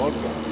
Volta.